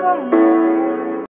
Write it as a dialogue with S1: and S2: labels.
S1: come on.